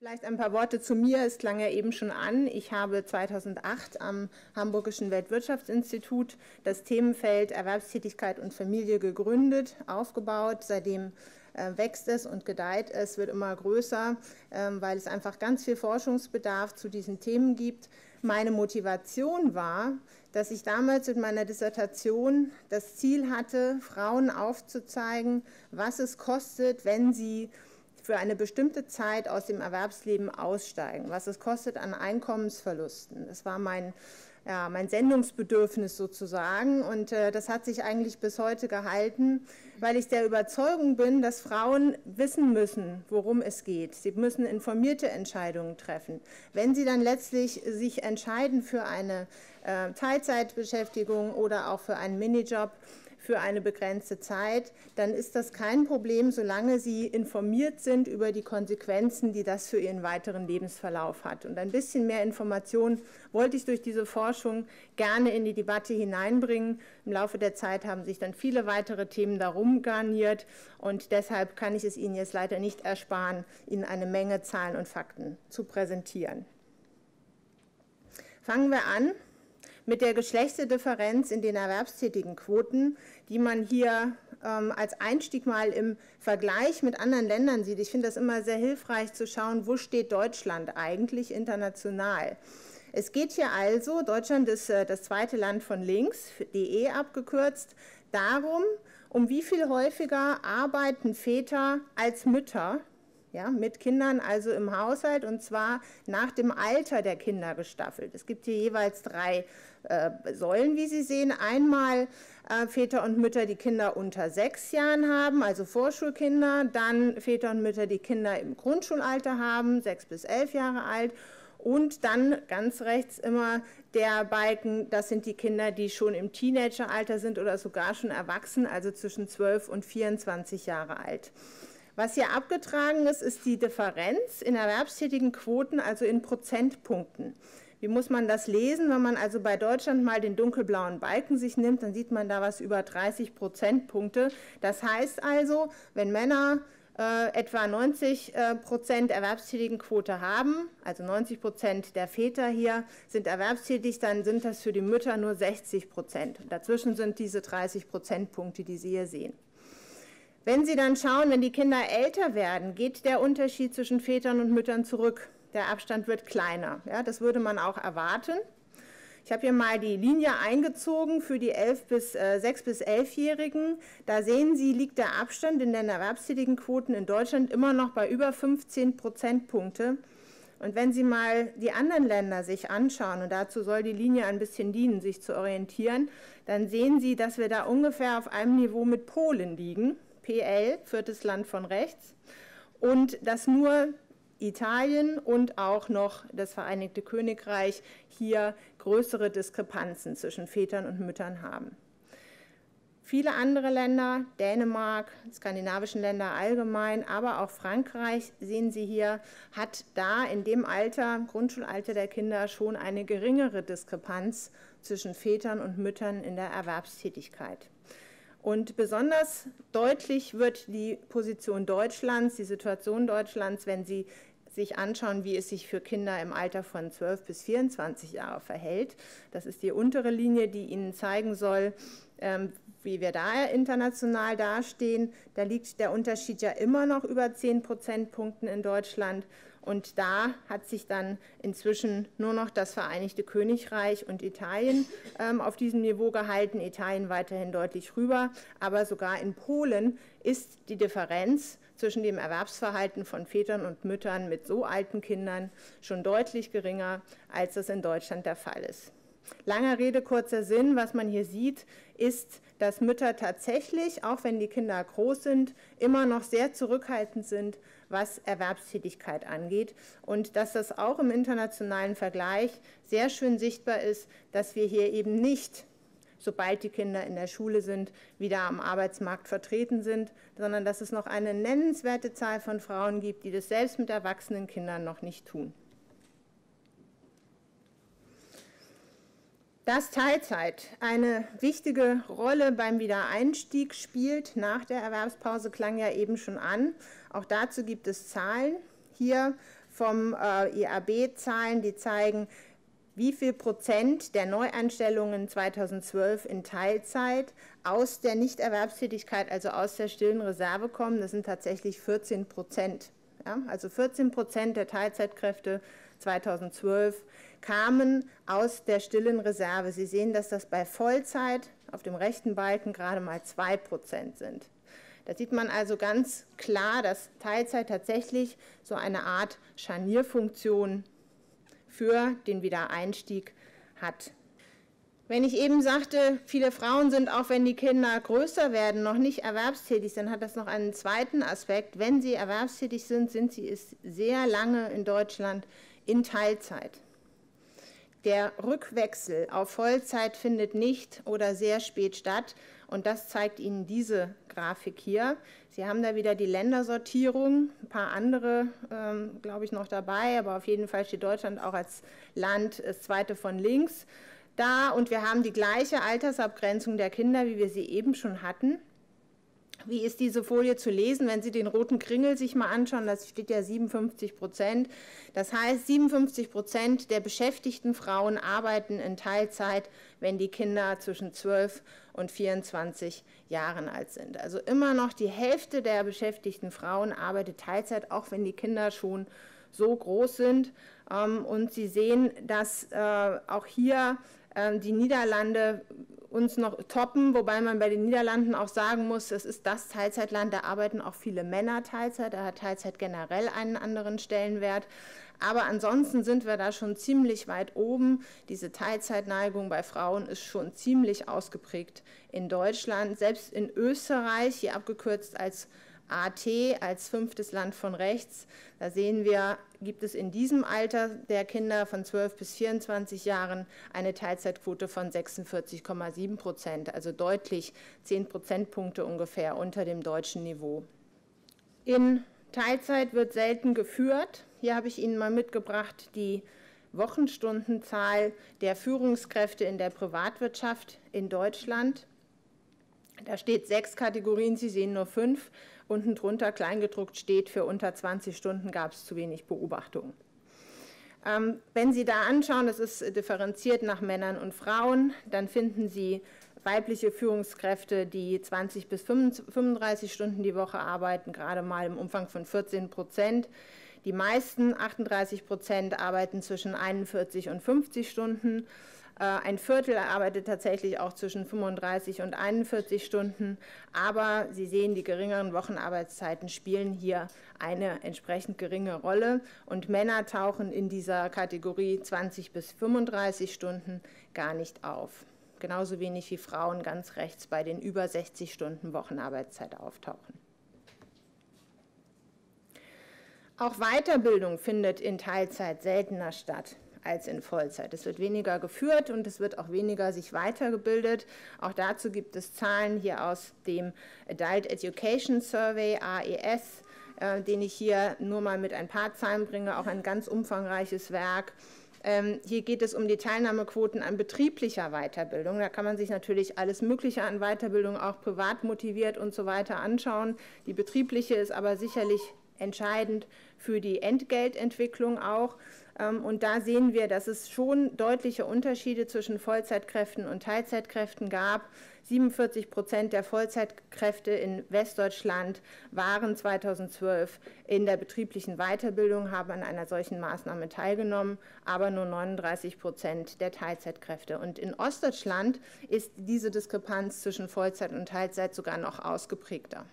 Vielleicht ein paar Worte zu mir. Es klang ja eben schon an. Ich habe 2008 am Hamburgischen Weltwirtschaftsinstitut das Themenfeld Erwerbstätigkeit und Familie gegründet, aufgebaut. Seitdem äh, wächst es und gedeiht es, wird immer größer, ähm, weil es einfach ganz viel Forschungsbedarf zu diesen Themen gibt. Meine Motivation war, dass ich damals in meiner Dissertation das Ziel hatte, Frauen aufzuzeigen, was es kostet, wenn sie für eine bestimmte Zeit aus dem Erwerbsleben aussteigen, was es kostet an Einkommensverlusten. Das war mein, ja, mein Sendungsbedürfnis sozusagen und äh, das hat sich eigentlich bis heute gehalten, weil ich der Überzeugung bin, dass Frauen wissen müssen, worum es geht. Sie müssen informierte Entscheidungen treffen. Wenn sie dann letztlich sich entscheiden für eine äh, Teilzeitbeschäftigung oder auch für einen Minijob, für eine begrenzte Zeit, dann ist das kein Problem, solange Sie informiert sind über die Konsequenzen, die das für Ihren weiteren Lebensverlauf hat. Und ein bisschen mehr Information wollte ich durch diese Forschung gerne in die Debatte hineinbringen. Im Laufe der Zeit haben sich dann viele weitere Themen darum garniert und deshalb kann ich es Ihnen jetzt leider nicht ersparen, Ihnen eine Menge Zahlen und Fakten zu präsentieren. Fangen wir an mit der Geschlechterdifferenz in den erwerbstätigen Quoten, die man hier ähm, als Einstieg mal im Vergleich mit anderen Ländern sieht. Ich finde das immer sehr hilfreich zu schauen, wo steht Deutschland eigentlich international. Es geht hier also, Deutschland ist äh, das zweite Land von links, DE abgekürzt, darum, um wie viel häufiger arbeiten Väter als Mütter ja, mit Kindern also im Haushalt und zwar nach dem Alter der Kinder gestaffelt. Es gibt hier jeweils drei äh, Säulen, wie Sie sehen. Einmal äh, Väter und Mütter, die Kinder unter sechs Jahren haben, also Vorschulkinder, dann Väter und Mütter, die Kinder im Grundschulalter haben, sechs bis elf Jahre alt. Und dann ganz rechts immer der Balken, das sind die Kinder, die schon im Teenageralter sind oder sogar schon erwachsen, also zwischen 12 und 24 Jahre alt. Was hier abgetragen ist, ist die Differenz in erwerbstätigen Quoten, also in Prozentpunkten. Wie muss man das lesen? Wenn man also bei Deutschland mal den dunkelblauen Balken sich nimmt, dann sieht man da was über 30 Prozentpunkte. Das heißt also, wenn Männer äh, etwa 90 äh, Prozent erwerbstätigen Quote haben, also 90 Prozent der Väter hier sind erwerbstätig, dann sind das für die Mütter nur 60 Prozent. Dazwischen sind diese 30 Prozentpunkte, die Sie hier sehen. Wenn Sie dann schauen, wenn die Kinder älter werden, geht der Unterschied zwischen Vätern und Müttern zurück. Der Abstand wird kleiner. Ja, das würde man auch erwarten. Ich habe hier mal die Linie eingezogen für die 11 bis, äh, 6 bis 11-Jährigen. Da sehen Sie, liegt der Abstand in den erwerbstätigen Quoten in Deutschland immer noch bei über 15 Prozentpunkte. Und wenn Sie mal die anderen Länder sich anschauen, und dazu soll die Linie ein bisschen dienen, sich zu orientieren, dann sehen Sie, dass wir da ungefähr auf einem Niveau mit Polen liegen. PL, viertes Land von rechts, und dass nur Italien und auch noch das Vereinigte Königreich hier größere Diskrepanzen zwischen Vätern und Müttern haben. Viele andere Länder, Dänemark, skandinavischen Länder allgemein, aber auch Frankreich, sehen Sie hier, hat da in dem Alter, Grundschulalter der Kinder, schon eine geringere Diskrepanz zwischen Vätern und Müttern in der Erwerbstätigkeit. Und besonders deutlich wird die Position Deutschlands, die Situation Deutschlands, wenn Sie sich anschauen, wie es sich für Kinder im Alter von 12 bis 24 Jahre verhält. Das ist die untere Linie, die Ihnen zeigen soll, ähm, wie wir da international dastehen. Da liegt der Unterschied ja immer noch über 10 Prozentpunkten in Deutschland. Und da hat sich dann inzwischen nur noch das Vereinigte Königreich und Italien ähm, auf diesem Niveau gehalten, Italien weiterhin deutlich rüber. Aber sogar in Polen ist die Differenz zwischen dem Erwerbsverhalten von Vätern und Müttern mit so alten Kindern schon deutlich geringer, als das in Deutschland der Fall ist. Langer Rede, kurzer Sinn. Was man hier sieht, ist, dass Mütter tatsächlich, auch wenn die Kinder groß sind, immer noch sehr zurückhaltend sind, was Erwerbstätigkeit angeht. Und dass das auch im internationalen Vergleich sehr schön sichtbar ist, dass wir hier eben nicht sobald die Kinder in der Schule sind, wieder am Arbeitsmarkt vertreten sind, sondern dass es noch eine nennenswerte Zahl von Frauen gibt, die das selbst mit erwachsenen Kindern noch nicht tun. Dass Teilzeit eine wichtige Rolle beim Wiedereinstieg spielt nach der Erwerbspause, klang ja eben schon an. Auch dazu gibt es Zahlen. Hier vom äh, IAB-Zahlen, die zeigen, wie viel Prozent der Neueinstellungen 2012 in Teilzeit aus der Nichterwerbstätigkeit, also aus der stillen Reserve kommen. Das sind tatsächlich 14 Prozent. Ja, also 14 Prozent der Teilzeitkräfte 2012 kamen aus der stillen Reserve. Sie sehen, dass das bei Vollzeit auf dem rechten Balken gerade mal 2 Prozent sind. Da sieht man also ganz klar, dass Teilzeit tatsächlich so eine Art Scharnierfunktion für den Wiedereinstieg hat. Wenn ich eben sagte, viele Frauen sind, auch wenn die Kinder größer werden, noch nicht erwerbstätig, dann hat das noch einen zweiten Aspekt. Wenn sie erwerbstätig sind, sind sie es sehr lange in Deutschland in Teilzeit. Der Rückwechsel auf Vollzeit findet nicht oder sehr spät statt und das zeigt Ihnen diese Grafik hier. Sie haben da wieder die Ländersortierung, ein paar andere, ähm, glaube ich, noch dabei, aber auf jeden Fall steht Deutschland auch als Land das zweite von links da und wir haben die gleiche Altersabgrenzung der Kinder, wie wir sie eben schon hatten. Wie ist diese Folie zu lesen, wenn Sie den roten Kringel sich mal anschauen? Das steht ja 57 Prozent. Das heißt, 57 Prozent der beschäftigten Frauen arbeiten in Teilzeit, wenn die Kinder zwischen 12 und 24 Jahren alt sind. Also immer noch die Hälfte der beschäftigten Frauen arbeitet Teilzeit, auch wenn die Kinder schon so groß sind. Ähm, und Sie sehen, dass äh, auch hier ähm, die Niederlande uns noch toppen, wobei man bei den Niederlanden auch sagen muss, es ist das Teilzeitland, da arbeiten auch viele Männer Teilzeit, da hat Teilzeit generell einen anderen Stellenwert. Aber ansonsten sind wir da schon ziemlich weit oben. Diese Teilzeitneigung bei Frauen ist schon ziemlich ausgeprägt in Deutschland. Selbst in Österreich, hier abgekürzt als AT als fünftes Land von rechts. Da sehen wir, gibt es in diesem Alter der Kinder von 12 bis 24 Jahren eine Teilzeitquote von 46,7 Prozent, also deutlich 10 Prozentpunkte ungefähr unter dem deutschen Niveau. In Teilzeit wird selten geführt. Hier habe ich Ihnen mal mitgebracht die Wochenstundenzahl der Führungskräfte in der Privatwirtschaft in Deutschland. Da steht sechs Kategorien, Sie sehen nur fünf. Unten drunter kleingedruckt steht, für unter 20 Stunden gab es zu wenig Beobachtungen. Ähm, wenn Sie da anschauen, das ist differenziert nach Männern und Frauen, dann finden Sie weibliche Führungskräfte, die 20 bis 35 Stunden die Woche arbeiten, gerade mal im Umfang von 14 Prozent. Die meisten, 38 Prozent, arbeiten zwischen 41 und 50 Stunden. Äh, ein Viertel arbeitet tatsächlich auch zwischen 35 und 41 Stunden, aber Sie sehen, die geringeren Wochenarbeitszeiten spielen hier eine entsprechend geringe Rolle und Männer tauchen in dieser Kategorie 20 bis 35 Stunden gar nicht auf. Genauso wenig wie Frauen ganz rechts bei den über 60 Stunden Wochenarbeitszeit auftauchen. Auch Weiterbildung findet in Teilzeit seltener statt als in Vollzeit. Es wird weniger geführt und es wird auch weniger sich weitergebildet. Auch dazu gibt es Zahlen hier aus dem Adult Education Survey, AES, äh, den ich hier nur mal mit ein paar Zahlen bringe, auch ein ganz umfangreiches Werk. Ähm, hier geht es um die Teilnahmequoten an betrieblicher Weiterbildung. Da kann man sich natürlich alles Mögliche an Weiterbildung, auch privat motiviert und so weiter anschauen. Die betriebliche ist aber sicherlich entscheidend für die Entgeltentwicklung auch. Ähm, und da sehen wir, dass es schon deutliche Unterschiede zwischen Vollzeitkräften und Teilzeitkräften gab. 47 Prozent der Vollzeitkräfte in Westdeutschland waren 2012 in der betrieblichen Weiterbildung, haben an einer solchen Maßnahme teilgenommen, aber nur 39 Prozent der Teilzeitkräfte. Und in Ostdeutschland ist diese Diskrepanz zwischen Vollzeit und Teilzeit sogar noch ausgeprägter.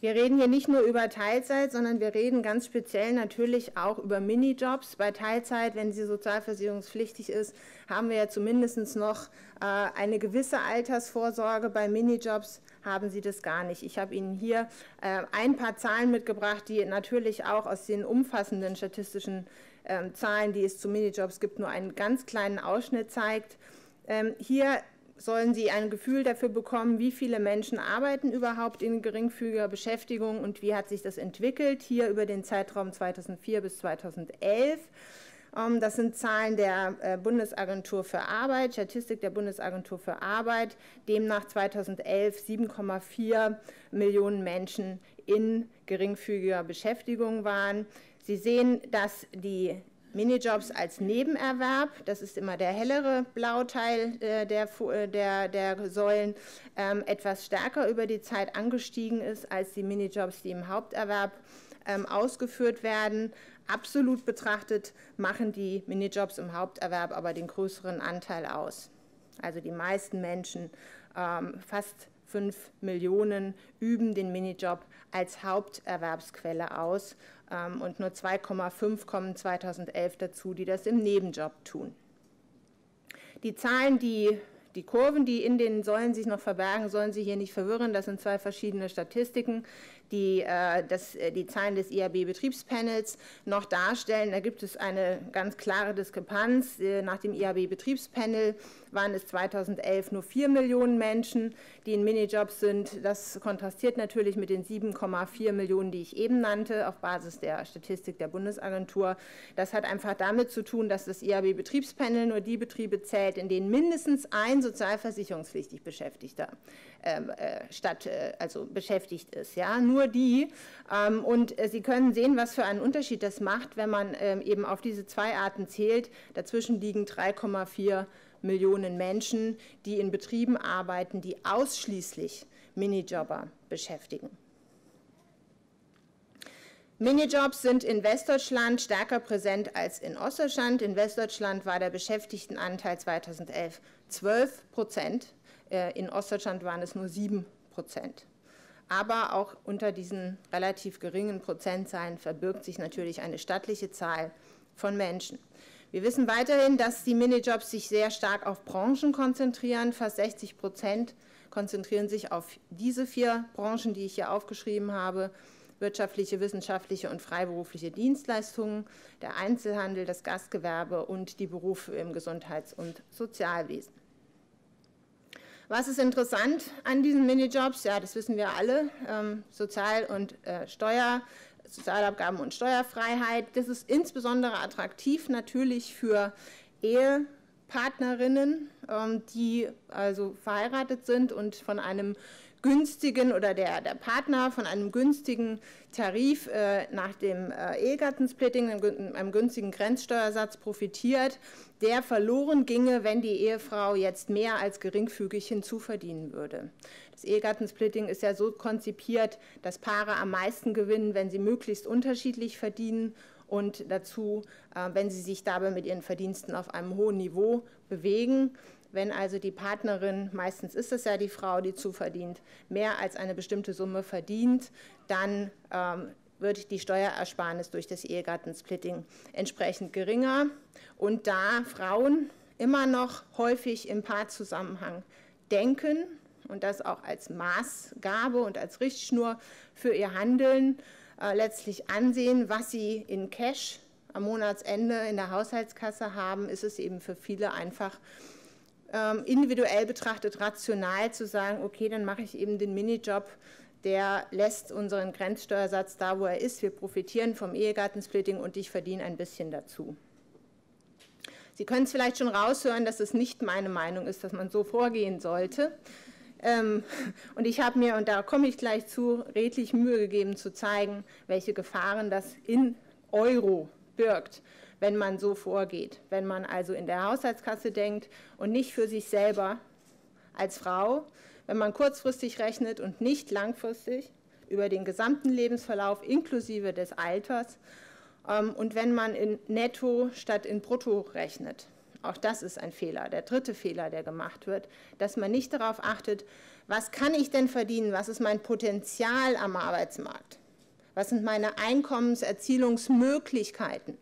Wir reden hier nicht nur über Teilzeit, sondern wir reden ganz speziell natürlich auch über Minijobs. Bei Teilzeit, wenn sie sozialversicherungspflichtig ist, haben wir ja zumindest noch äh, eine gewisse Altersvorsorge. Bei Minijobs haben sie das gar nicht. Ich habe Ihnen hier äh, ein paar Zahlen mitgebracht, die natürlich auch aus den umfassenden statistischen ähm, Zahlen, die es zu Minijobs gibt, nur einen ganz kleinen Ausschnitt zeigt. Ähm, hier sollen sie ein Gefühl dafür bekommen, wie viele Menschen arbeiten überhaupt in geringfügiger Beschäftigung und wie hat sich das entwickelt, hier über den Zeitraum 2004 bis 2011. Ähm, das sind Zahlen der äh, Bundesagentur für Arbeit, Statistik der Bundesagentur für Arbeit. Demnach 2011 7,4 Millionen Menschen in geringfügiger Beschäftigung waren. Sie sehen, dass die Minijobs als Nebenerwerb, das ist immer der hellere Blauteil äh, der, äh, der, der Säulen, ähm, etwas stärker über die Zeit angestiegen ist als die Minijobs, die im Haupterwerb ähm, ausgeführt werden. Absolut betrachtet machen die Minijobs im Haupterwerb aber den größeren Anteil aus. Also die meisten Menschen, ähm, fast 5 Millionen, üben den Minijob als Haupterwerbsquelle aus und nur 2,5 kommen 2011 dazu, die das im Nebenjob tun. Die Zahlen, die die Kurven, die in den Säulen sich noch verbergen, sollen Sie hier nicht verwirren. Das sind zwei verschiedene Statistiken die äh, das, äh, die Zahlen des IAB-Betriebspanels noch darstellen. Da gibt es eine ganz klare Diskrepanz. Äh, nach dem IAB-Betriebspanel waren es 2011 nur 4 Millionen Menschen, die in Minijobs sind. Das kontrastiert natürlich mit den 7,4 Millionen, die ich eben nannte, auf Basis der Statistik der Bundesagentur. Das hat einfach damit zu tun, dass das IAB-Betriebspanel nur die Betriebe zählt, in denen mindestens ein sozialversicherungspflichtig Beschäftigter statt, äh, also beschäftigt ist. Ja? Nur die. Ähm, und äh, Sie können sehen, was für einen Unterschied das macht, wenn man ähm, eben auf diese zwei Arten zählt. Dazwischen liegen 3,4 Millionen Menschen, die in Betrieben arbeiten, die ausschließlich Minijobber beschäftigen. Minijobs sind in Westdeutschland stärker präsent als in Ostdeutschland. In Westdeutschland war der Beschäftigtenanteil 2011 12 Prozent. Äh, in Ostdeutschland waren es nur 7 Prozent. Aber auch unter diesen relativ geringen Prozentzahlen verbirgt sich natürlich eine stattliche Zahl von Menschen. Wir wissen weiterhin, dass die Minijobs sich sehr stark auf Branchen konzentrieren. Fast 60 Prozent konzentrieren sich auf diese vier Branchen, die ich hier aufgeschrieben habe. Wirtschaftliche, wissenschaftliche und freiberufliche Dienstleistungen, der Einzelhandel, das Gastgewerbe und die Berufe im Gesundheits- und Sozialwesen. Was ist interessant an diesen Minijobs? Ja, das wissen wir alle. Ähm, Sozial- und äh, Steuer, Sozialabgaben und Steuerfreiheit. Das ist insbesondere attraktiv natürlich für Ehepartnerinnen, ähm, die also verheiratet sind und von einem günstigen oder der, der Partner von einem günstigen Tarif äh, nach dem äh, Ehegattensplitting, einem, einem günstigen Grenzsteuersatz profitiert, der verloren ginge, wenn die Ehefrau jetzt mehr als geringfügig hinzuverdienen würde. Das Ehegattensplitting ist ja so konzipiert, dass Paare am meisten gewinnen, wenn sie möglichst unterschiedlich verdienen und dazu, äh, wenn sie sich dabei mit ihren Verdiensten auf einem hohen Niveau bewegen. Wenn also die Partnerin, meistens ist es ja die Frau, die zuverdient, mehr als eine bestimmte Summe verdient, dann ähm, wird die Steuerersparnis durch das Ehegattensplitting entsprechend geringer. Und da Frauen immer noch häufig im Paarzusammenhang denken und das auch als Maßgabe und als Richtschnur für ihr Handeln äh, letztlich ansehen, was sie in Cash am Monatsende in der Haushaltskasse haben, ist es eben für viele einfach individuell betrachtet rational zu sagen, okay, dann mache ich eben den Minijob, der lässt unseren Grenzsteuersatz da, wo er ist. Wir profitieren vom Ehegattensplitting und ich verdiene ein bisschen dazu. Sie können es vielleicht schon raushören, dass es nicht meine Meinung ist, dass man so vorgehen sollte. Ähm, und ich habe mir, und da komme ich gleich zu, redlich Mühe gegeben zu zeigen, welche Gefahren das in Euro birgt wenn man so vorgeht. Wenn man also in der Haushaltskasse denkt und nicht für sich selber als Frau, wenn man kurzfristig rechnet und nicht langfristig über den gesamten Lebensverlauf inklusive des Alters ähm, und wenn man in Netto statt in Brutto rechnet. Auch das ist ein Fehler, der dritte Fehler, der gemacht wird, dass man nicht darauf achtet, was kann ich denn verdienen, was ist mein Potenzial am Arbeitsmarkt, was sind meine Einkommenserzielungsmöglichkeiten,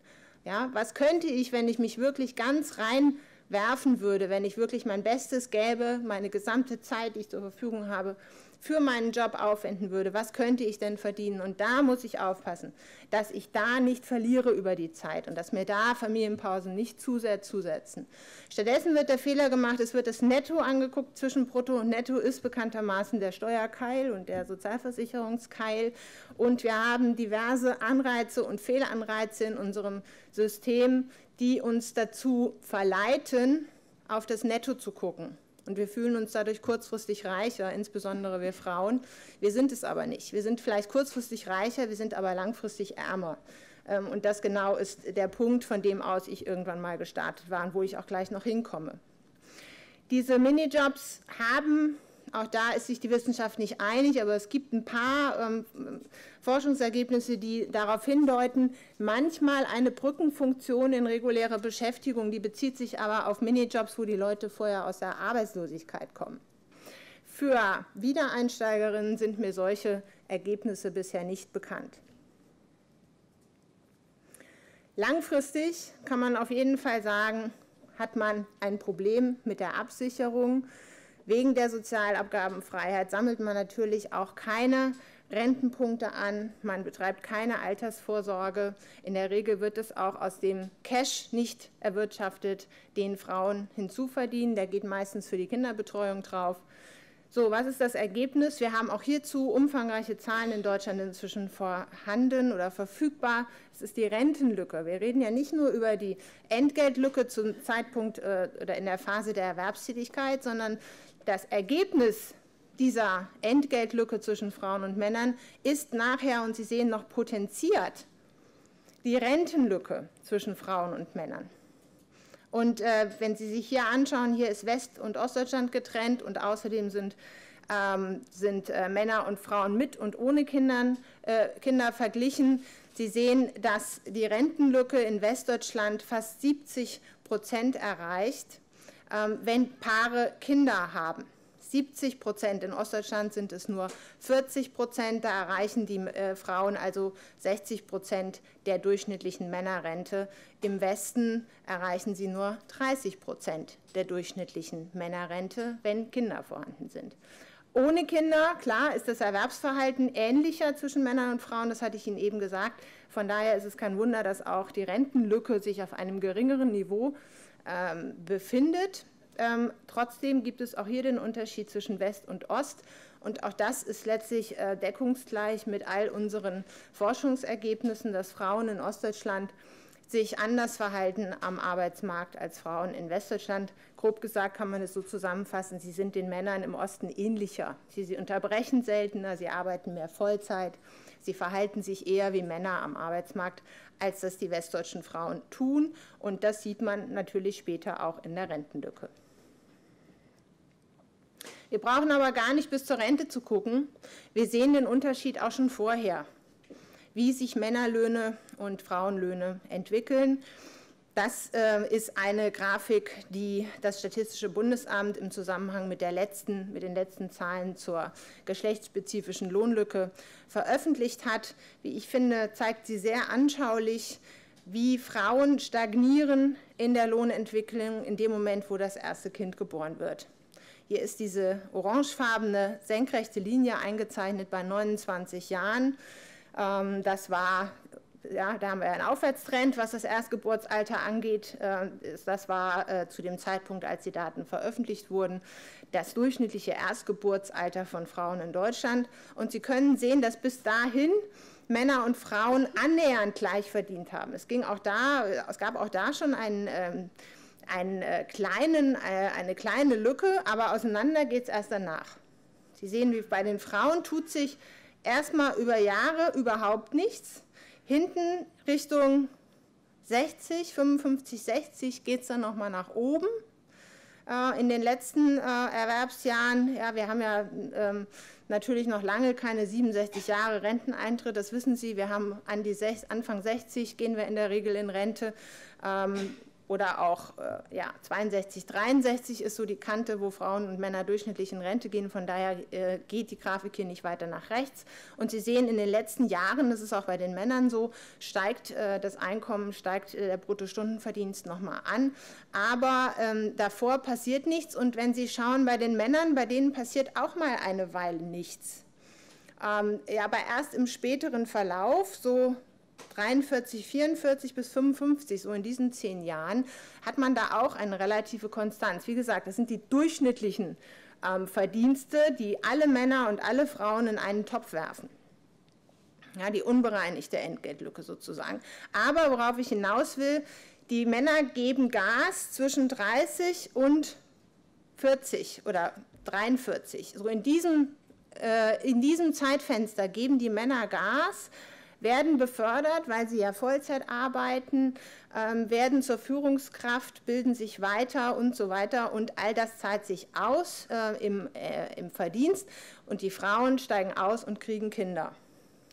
ja, was könnte ich, wenn ich mich wirklich ganz reinwerfen würde, wenn ich wirklich mein Bestes gäbe, meine gesamte Zeit, die ich zur Verfügung habe, für meinen Job aufwenden würde, was könnte ich denn verdienen? Und da muss ich aufpassen, dass ich da nicht verliere über die Zeit und dass mir da Familienpausen nicht zu sehr zusetzen. Stattdessen wird der Fehler gemacht, es wird das Netto angeguckt zwischen Brutto und Netto ist bekanntermaßen der Steuerkeil und der Sozialversicherungskeil. Und wir haben diverse Anreize und Fehlanreize in unserem System, die uns dazu verleiten, auf das Netto zu gucken. Und wir fühlen uns dadurch kurzfristig reicher, insbesondere wir Frauen. Wir sind es aber nicht. Wir sind vielleicht kurzfristig reicher, wir sind aber langfristig ärmer, Ähm, und das genau ist der Punkt, von dem aus ich irgendwann mal gestartet war und wo ich auch gleich noch hinkomme. Diese Minijobs haben auch da ist sich die Wissenschaft nicht einig, aber es gibt ein paar ähm, Forschungsergebnisse, die darauf hindeuten, manchmal eine Brückenfunktion in reguläre Beschäftigung, die bezieht sich aber auf Minijobs, wo die Leute vorher aus der Arbeitslosigkeit kommen. Für Wiedereinsteigerinnen sind mir solche Ergebnisse bisher nicht bekannt. Langfristig kann man auf jeden Fall sagen, hat man ein Problem mit der Absicherung. Wegen der Sozialabgabenfreiheit sammelt man natürlich auch keine Rentenpunkte an, man betreibt keine Altersvorsorge. In der Regel wird es auch aus dem Cash nicht erwirtschaftet, den Frauen hinzuverdienen. Der geht meistens für die Kinderbetreuung drauf. So, was ist das Ergebnis? Wir haben auch hierzu umfangreiche Zahlen in Deutschland inzwischen vorhanden oder verfügbar. Es ist die Rentenlücke. Wir reden ja nicht nur über die Entgeltlücke zum Zeitpunkt äh, oder in der Phase der Erwerbstätigkeit, sondern das Ergebnis dieser Entgeltlücke zwischen Frauen und Männern ist nachher, und Sie sehen noch potenziert, die Rentenlücke zwischen Frauen und Männern. Und äh, wenn Sie sich hier anschauen, hier ist West- und Ostdeutschland getrennt und außerdem sind, ähm, sind äh, Männer und Frauen mit und ohne Kindern, äh, Kinder verglichen. Sie sehen, dass die Rentenlücke in Westdeutschland fast 70 Prozent erreicht, ähm, wenn Paare Kinder haben. 70 Prozent. In Ostdeutschland sind es nur 40 Prozent. Da erreichen die äh, Frauen also 60 Prozent der durchschnittlichen Männerrente. Im Westen erreichen sie nur 30 Prozent der durchschnittlichen Männerrente, wenn Kinder vorhanden sind. Ohne Kinder, klar, ist das Erwerbsverhalten ähnlicher zwischen Männern und Frauen, das hatte ich Ihnen eben gesagt. Von daher ist es kein Wunder, dass auch die Rentenlücke sich auf einem geringeren Niveau ähm, befindet. Ähm, trotzdem gibt es auch hier den Unterschied zwischen West und Ost. Und auch das ist letztlich äh, deckungsgleich mit all unseren Forschungsergebnissen, dass Frauen in Ostdeutschland sich anders verhalten am Arbeitsmarkt als Frauen in Westdeutschland. Grob gesagt kann man es so zusammenfassen, sie sind den Männern im Osten ähnlicher. Sie, sie unterbrechen seltener, sie arbeiten mehr Vollzeit, sie verhalten sich eher wie Männer am Arbeitsmarkt, als das die westdeutschen Frauen tun. Und das sieht man natürlich später auch in der Rentenlücke. Wir brauchen aber gar nicht bis zur Rente zu gucken. Wir sehen den Unterschied auch schon vorher, wie sich Männerlöhne und Frauenlöhne entwickeln. Das äh, ist eine Grafik, die das Statistische Bundesamt im Zusammenhang mit, der letzten, mit den letzten Zahlen zur geschlechtsspezifischen Lohnlücke veröffentlicht hat. Wie ich finde, zeigt sie sehr anschaulich, wie Frauen stagnieren in der Lohnentwicklung in dem Moment, wo das erste Kind geboren wird. Hier ist diese orangefarbene senkrechte Linie eingezeichnet bei 29 Jahren. Ähm, das war, ja, da haben wir einen Aufwärtstrend, was das Erstgeburtsalter angeht. Äh, das war äh, zu dem Zeitpunkt, als die Daten veröffentlicht wurden, das durchschnittliche Erstgeburtsalter von Frauen in Deutschland. Und Sie können sehen, dass bis dahin Männer und Frauen annähernd gleich verdient haben. Es, ging auch da, es gab auch da schon einen ähm, einen äh, kleinen, äh, eine kleine Lücke, aber auseinander geht es erst danach. Sie sehen, wie bei den Frauen tut sich erstmal über Jahre überhaupt nichts. Hinten Richtung 60, 55, 60 geht es dann nochmal nach oben. Äh, in den letzten Erwerbsjahren, ja, wir haben ja ähm, natürlich noch lange keine 67 Jahre Renteneintritt, das wissen Sie, wir haben an die Anfang 60 gehen wir in der Regel in Rente. Ähm, oder auch äh, ja, 62, 63 ist so die Kante, wo Frauen und Männer durchschnittlich in Rente gehen. Von daher äh, geht die Grafik hier nicht weiter nach rechts. Und Sie sehen in den letzten Jahren, das ist auch bei den Männern so, steigt äh, das Einkommen, steigt äh, der Bruttostundenverdienst nochmal an. Aber ähm, davor passiert nichts. Und wenn Sie schauen bei den Männern, bei denen passiert auch mal eine Weile nichts. Ähm, ja, aber erst im späteren Verlauf, so 43, 44 bis 55, so in diesen zehn Jahren, hat man da auch eine relative Konstanz. Wie gesagt, das sind die durchschnittlichen ähm, Verdienste, die alle Männer und alle Frauen in einen Topf werfen. Ja, die unbereinigte Entgeltlücke sozusagen. Aber worauf ich hinaus will, die Männer geben Gas zwischen 30 und 40 oder 43. So in diesem, äh, in diesem Zeitfenster geben die Männer Gas werden befördert, weil sie ja Vollzeit arbeiten, ähm, werden zur Führungskraft, bilden sich weiter und so weiter. Und all das zahlt sich aus äh, im, äh, im Verdienst und die Frauen steigen aus und kriegen Kinder.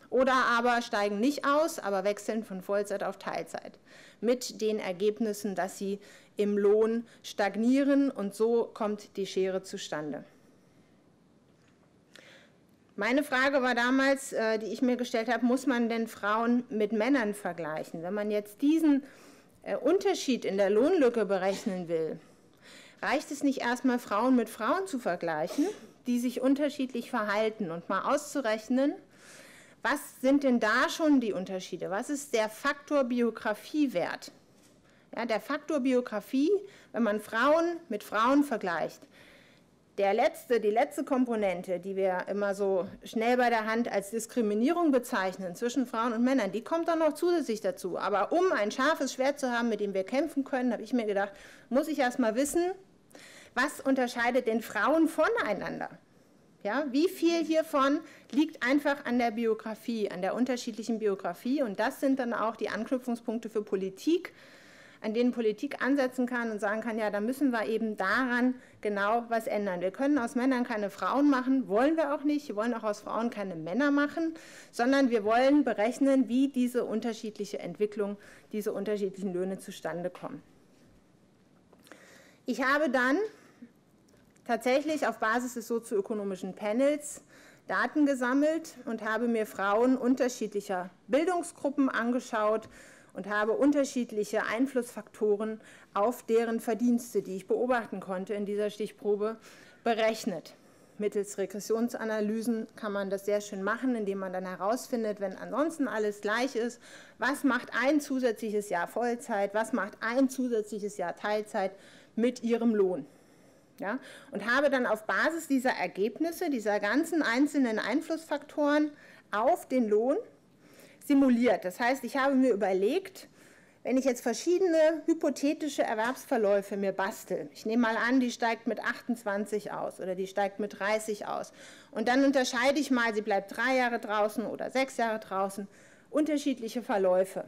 Oder aber steigen nicht aus, aber wechseln von Vollzeit auf Teilzeit. Mit den Ergebnissen, dass sie im Lohn stagnieren und so kommt die Schere zustande. Meine Frage war damals, äh, die ich mir gestellt habe, muss man denn Frauen mit Männern vergleichen? Wenn man jetzt diesen äh, Unterschied in der Lohnlücke berechnen will, reicht es nicht erstmal Frauen mit Frauen zu vergleichen, die sich unterschiedlich verhalten und mal auszurechnen, was sind denn da schon die Unterschiede? Was ist der Faktor Biografie wert? Ja, der Faktor Biografie, wenn man Frauen mit Frauen vergleicht, der letzte, die letzte Komponente, die wir immer so schnell bei der Hand als Diskriminierung bezeichnen zwischen Frauen und Männern, die kommt dann noch zusätzlich dazu. Aber um ein scharfes Schwert zu haben, mit dem wir kämpfen können, habe ich mir gedacht, muss ich erst mal wissen, was unterscheidet denn Frauen voneinander? Ja, wie viel hiervon liegt einfach an der Biografie, an der unterschiedlichen Biografie? Und das sind dann auch die Anknüpfungspunkte für Politik, an denen Politik ansetzen kann und sagen kann, ja, da müssen wir eben daran genau was ändern. Wir können aus Männern keine Frauen machen, wollen wir auch nicht. Wir wollen auch aus Frauen keine Männer machen, sondern wir wollen berechnen, wie diese unterschiedliche Entwicklung, diese unterschiedlichen Löhne zustande kommen. Ich habe dann tatsächlich auf Basis des sozioökonomischen Panels Daten gesammelt und habe mir Frauen unterschiedlicher Bildungsgruppen angeschaut, und habe unterschiedliche Einflussfaktoren auf deren Verdienste, die ich beobachten konnte in dieser Stichprobe, berechnet. Mittels Regressionsanalysen kann man das sehr schön machen, indem man dann herausfindet, wenn ansonsten alles gleich ist, was macht ein zusätzliches Jahr Vollzeit, was macht ein zusätzliches Jahr Teilzeit mit ihrem Lohn. Ja, und habe dann auf Basis dieser Ergebnisse, dieser ganzen einzelnen Einflussfaktoren auf den Lohn simuliert. Das heißt, ich habe mir überlegt, wenn ich jetzt verschiedene hypothetische Erwerbsverläufe mir bastel, ich nehme mal an, die steigt mit 28 aus oder die steigt mit 30 aus und dann unterscheide ich mal, sie bleibt drei Jahre draußen oder sechs Jahre draußen, unterschiedliche Verläufe.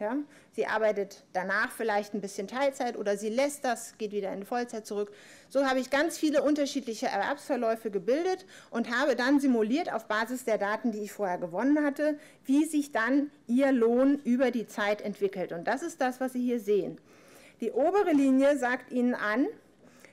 Ja? Sie arbeitet danach vielleicht ein bisschen Teilzeit oder sie lässt das, geht wieder in Vollzeit zurück. So habe ich ganz viele unterschiedliche Erwerbsverläufe gebildet und habe dann simuliert auf Basis der Daten, die ich vorher gewonnen hatte, wie sich dann ihr Lohn über die Zeit entwickelt. Und das ist das, was Sie hier sehen. Die obere Linie sagt Ihnen an,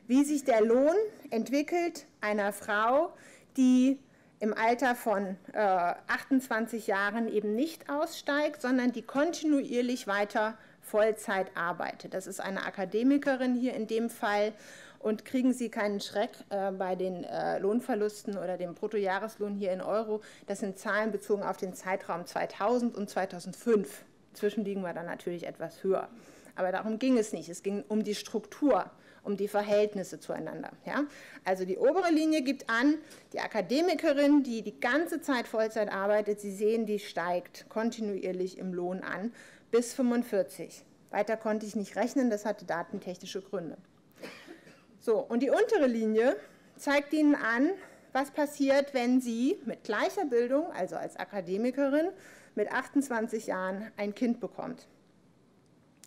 wie sich der Lohn entwickelt einer Frau, die im Alter von äh, 28 Jahren eben nicht aussteigt, sondern die kontinuierlich weiter Vollzeit arbeitet. Das ist eine Akademikerin hier in dem Fall. Und kriegen Sie keinen Schreck äh, bei den äh, Lohnverlusten oder dem Bruttojahreslohn hier in Euro. Das sind Zahlen bezogen auf den Zeitraum 2000 und 2005. Inzwischen liegen wir dann natürlich etwas höher. Aber darum ging es nicht. Es ging um die Struktur um die Verhältnisse zueinander. Ja? Also die obere Linie gibt an, die Akademikerin, die die ganze Zeit Vollzeit arbeitet, Sie sehen, die steigt kontinuierlich im Lohn an bis 45. Weiter konnte ich nicht rechnen, das hatte datentechnische Gründe. So, und die untere Linie zeigt Ihnen an, was passiert, wenn Sie mit gleicher Bildung, also als Akademikerin, mit 28 Jahren ein Kind bekommt.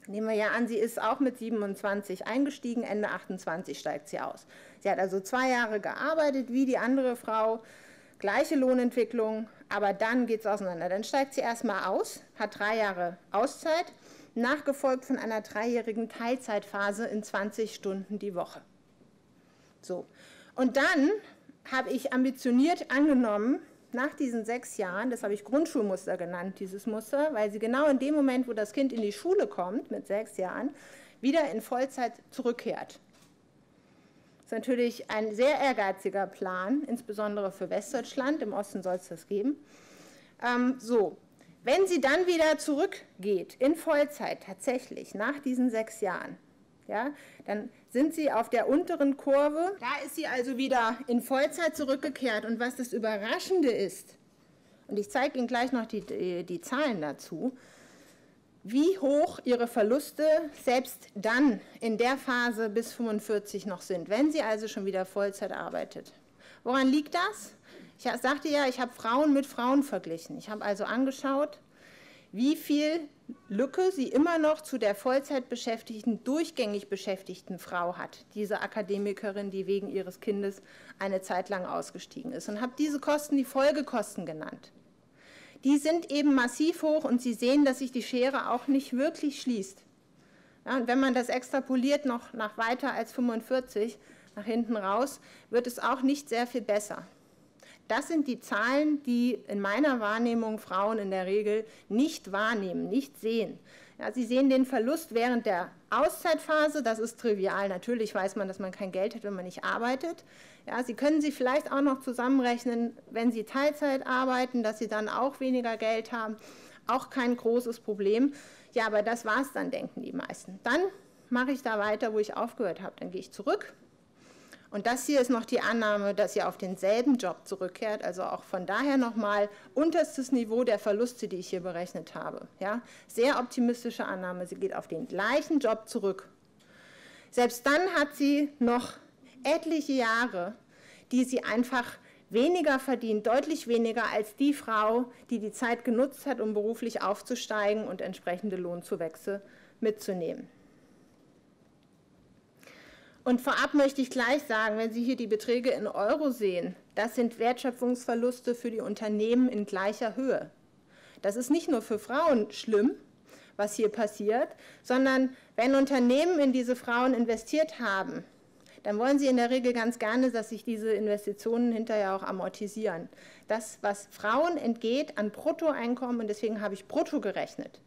Nehmen wir ja an, sie ist auch mit 27 eingestiegen, Ende 28 steigt sie aus. Sie hat also zwei Jahre gearbeitet wie die andere Frau, gleiche Lohnentwicklung, aber dann geht es auseinander. Dann steigt sie erstmal aus, hat drei Jahre Auszeit, nachgefolgt von einer dreijährigen Teilzeitphase in 20 Stunden die Woche. So. Und dann habe ich ambitioniert angenommen, nach diesen sechs Jahren, das habe ich Grundschulmuster genannt, dieses Muster, weil sie genau in dem Moment, wo das Kind in die Schule kommt, mit sechs Jahren, wieder in Vollzeit zurückkehrt. Das ist natürlich ein sehr ehrgeiziger Plan, insbesondere für Westdeutschland. Im Osten soll es das geben. Ähm, so, wenn sie dann wieder zurückgeht in Vollzeit, tatsächlich nach diesen sechs Jahren, ja, dann sind Sie auf der unteren Kurve. Da ist sie also wieder in Vollzeit zurückgekehrt. Und was das Überraschende ist, und ich zeige Ihnen gleich noch die, die, die Zahlen dazu, wie hoch Ihre Verluste selbst dann in der Phase bis 45 noch sind, wenn sie also schon wieder Vollzeit arbeitet. Woran liegt das? Ich sagte ja, ich habe Frauen mit Frauen verglichen. Ich habe also angeschaut, wie viel Lücke sie immer noch zu der Vollzeitbeschäftigten, durchgängig beschäftigten Frau hat, diese Akademikerin, die wegen ihres Kindes eine Zeit lang ausgestiegen ist. Und habe diese Kosten die Folgekosten genannt. Die sind eben massiv hoch und Sie sehen, dass sich die Schere auch nicht wirklich schließt. Ja, und wenn man das extrapoliert noch nach weiter als 45, nach hinten raus, wird es auch nicht sehr viel besser. Das sind die Zahlen, die in meiner Wahrnehmung Frauen in der Regel nicht wahrnehmen, nicht sehen. Ja, sie sehen den Verlust während der Auszeitphase, das ist trivial. Natürlich weiß man, dass man kein Geld hat, wenn man nicht arbeitet. Ja, sie können sie vielleicht auch noch zusammenrechnen, wenn Sie Teilzeit arbeiten, dass Sie dann auch weniger Geld haben. Auch kein großes Problem. Ja, aber das war es dann, denken die meisten. Dann mache ich da weiter, wo ich aufgehört habe. Dann gehe ich zurück und das hier ist noch die Annahme, dass sie auf denselben Job zurückkehrt, also auch von daher nochmal unterstes Niveau der Verluste, die ich hier berechnet habe. Ja? Sehr optimistische Annahme, sie geht auf den gleichen Job zurück. Selbst dann hat sie noch etliche Jahre, die sie einfach weniger verdient, deutlich weniger als die Frau, die die Zeit genutzt hat, um beruflich aufzusteigen und entsprechende Lohnzuwächse mitzunehmen. Und vorab möchte ich gleich sagen, wenn Sie hier die Beträge in Euro sehen, das sind Wertschöpfungsverluste für die Unternehmen in gleicher Höhe. Das ist nicht nur für Frauen schlimm, was hier passiert, sondern wenn Unternehmen in diese Frauen investiert haben, dann wollen sie in der Regel ganz gerne, dass sich diese Investitionen hinterher auch amortisieren. Das, was Frauen entgeht an Bruttoeinkommen, und deswegen habe ich brutto gerechnet,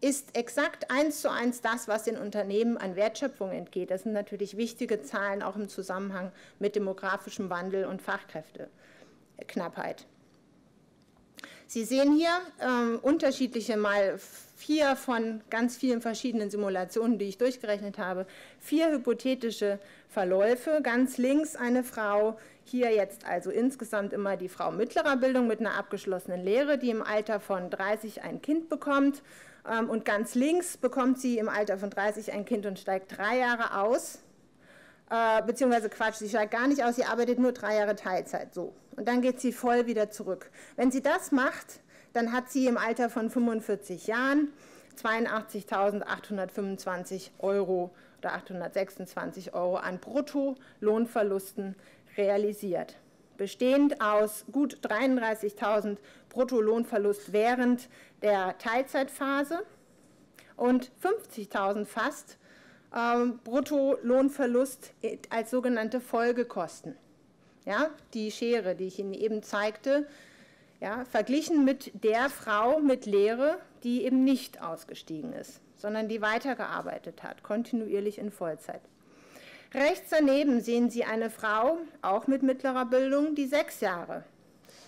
ist exakt eins zu eins das, was den Unternehmen an Wertschöpfung entgeht. Das sind natürlich wichtige Zahlen auch im Zusammenhang mit demografischem Wandel und Fachkräfteknappheit. Sie sehen hier äh, unterschiedliche, mal vier von ganz vielen verschiedenen Simulationen, die ich durchgerechnet habe, vier hypothetische Verläufe. Ganz links eine Frau, hier jetzt also insgesamt immer die Frau mittlerer Bildung mit einer abgeschlossenen Lehre, die im Alter von 30 ein Kind bekommt und ganz links bekommt sie im Alter von 30 ein Kind und steigt drei Jahre aus. Äh, beziehungsweise Quatsch, sie steigt gar nicht aus, sie arbeitet nur drei Jahre Teilzeit so. Und dann geht sie voll wieder zurück. Wenn sie das macht, dann hat sie im Alter von 45 Jahren 82.825 Euro oder 826 Euro an Bruttolohnverlusten realisiert bestehend aus gut 33.000 Bruttolohnverlust während der Teilzeitphase und 50.000 fast ähm, Bruttolohnverlust als sogenannte Folgekosten. Ja, die Schere, die ich Ihnen eben zeigte, ja, verglichen mit der Frau mit Lehre, die eben nicht ausgestiegen ist, sondern die weitergearbeitet hat, kontinuierlich in Vollzeit. Rechts daneben sehen Sie eine Frau, auch mit mittlerer Bildung, die sechs Jahre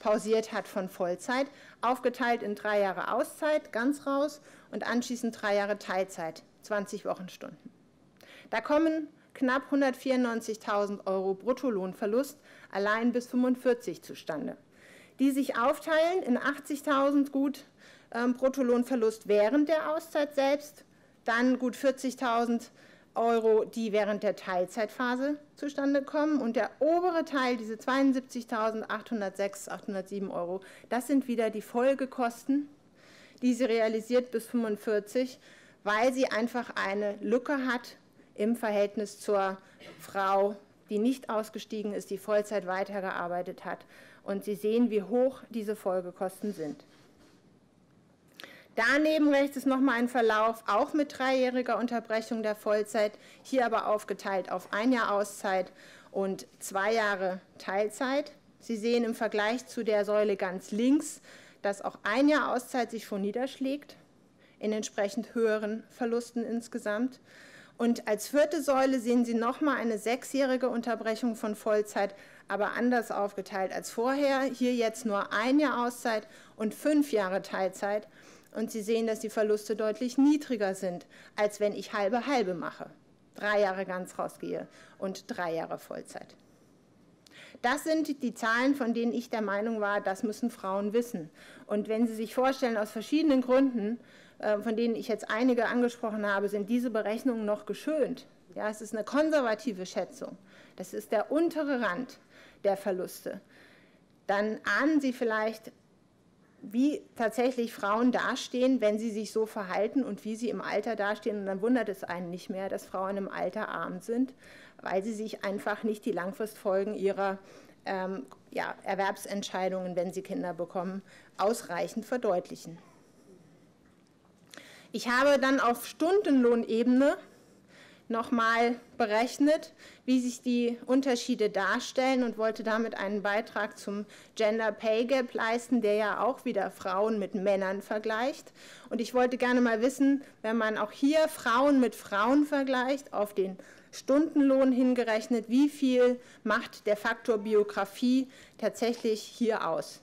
pausiert hat von Vollzeit, aufgeteilt in drei Jahre Auszeit, ganz raus, und anschließend drei Jahre Teilzeit, 20 Wochenstunden. Da kommen knapp 194.000 Euro Bruttolohnverlust allein bis 45 zustande, die sich aufteilen in 80.000 gut ähm, Bruttolohnverlust während der Auszeit selbst, dann gut 40.000 Euro, die während der Teilzeitphase zustande kommen. Und der obere Teil, diese 72.806, 807 Euro, das sind wieder die Folgekosten, die sie realisiert bis 45, weil sie einfach eine Lücke hat im Verhältnis zur Frau, die nicht ausgestiegen ist, die Vollzeit weitergearbeitet hat. Und Sie sehen, wie hoch diese Folgekosten sind. Daneben rechts ist nochmal ein Verlauf, auch mit dreijähriger Unterbrechung der Vollzeit, hier aber aufgeteilt auf ein Jahr Auszeit und zwei Jahre Teilzeit. Sie sehen im Vergleich zu der Säule ganz links, dass auch ein Jahr Auszeit sich schon niederschlägt, in entsprechend höheren Verlusten insgesamt. Und als vierte Säule sehen Sie nochmal eine sechsjährige Unterbrechung von Vollzeit, aber anders aufgeteilt als vorher. Hier jetzt nur ein Jahr Auszeit und fünf Jahre Teilzeit. Und Sie sehen, dass die Verluste deutlich niedriger sind, als wenn ich halbe halbe mache. Drei Jahre ganz rausgehe und drei Jahre Vollzeit. Das sind die Zahlen, von denen ich der Meinung war, das müssen Frauen wissen. Und wenn Sie sich vorstellen, aus verschiedenen Gründen, äh, von denen ich jetzt einige angesprochen habe, sind diese Berechnungen noch geschönt. Ja, es ist eine konservative Schätzung. Das ist der untere Rand der Verluste. Dann ahnen Sie vielleicht, wie tatsächlich Frauen dastehen, wenn sie sich so verhalten und wie sie im Alter dastehen. Und dann wundert es einen nicht mehr, dass Frauen im Alter arm sind, weil sie sich einfach nicht die Langfristfolgen ihrer ähm, ja, Erwerbsentscheidungen, wenn sie Kinder bekommen, ausreichend verdeutlichen. Ich habe dann auf Stundenlohnebene nochmal berechnet, wie sich die Unterschiede darstellen und wollte damit einen Beitrag zum Gender Pay Gap leisten, der ja auch wieder Frauen mit Männern vergleicht. Und ich wollte gerne mal wissen, wenn man auch hier Frauen mit Frauen vergleicht, auf den Stundenlohn hingerechnet, wie viel macht der Faktor Biografie tatsächlich hier aus.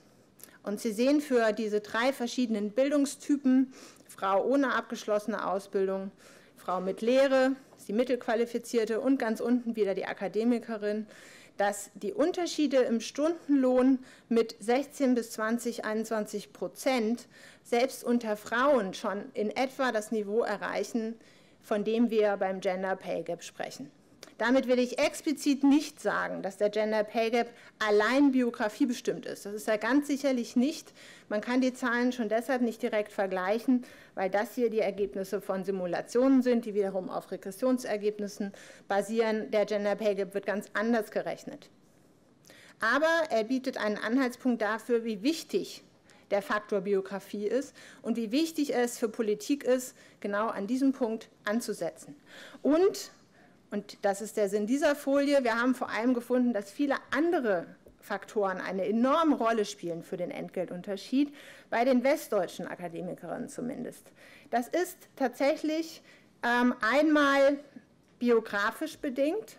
Und Sie sehen für diese drei verschiedenen Bildungstypen, Frau ohne abgeschlossene Ausbildung, Frau mit Lehre, die mittelqualifizierte und ganz unten wieder die Akademikerin, dass die Unterschiede im Stundenlohn mit 16 bis 20, 21 Prozent selbst unter Frauen schon in etwa das Niveau erreichen, von dem wir beim Gender Pay Gap sprechen. Damit will ich explizit nicht sagen, dass der Gender Pay Gap allein biografiebestimmt ist. Das ist er ganz sicherlich nicht. Man kann die Zahlen schon deshalb nicht direkt vergleichen, weil das hier die Ergebnisse von Simulationen sind, die wiederum auf Regressionsergebnissen basieren. Der Gender Pay Gap wird ganz anders gerechnet. Aber er bietet einen Anhaltspunkt dafür, wie wichtig der Faktor Biografie ist und wie wichtig es für Politik ist, genau an diesem Punkt anzusetzen. Und und das ist der Sinn dieser Folie. Wir haben vor allem gefunden, dass viele andere Faktoren eine enorme Rolle spielen für den Entgeltunterschied, bei den westdeutschen Akademikerinnen zumindest. Das ist tatsächlich ähm, einmal biografisch bedingt.